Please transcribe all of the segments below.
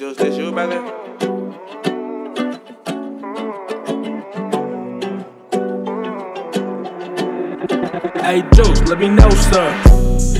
Juce, this you, brother? Hey, Juce, let me know, sir.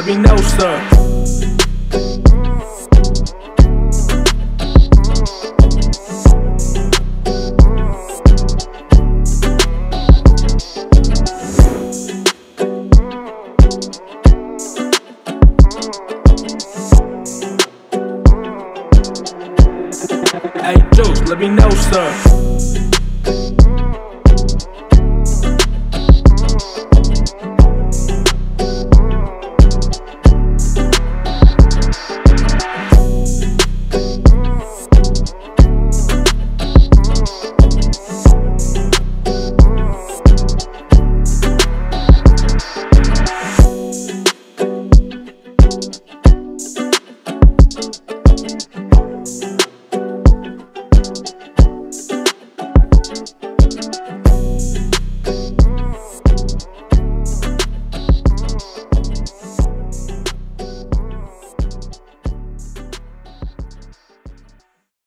Let me know, sir. Hey, Juce, let me know, sir.